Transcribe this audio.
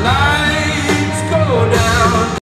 Life.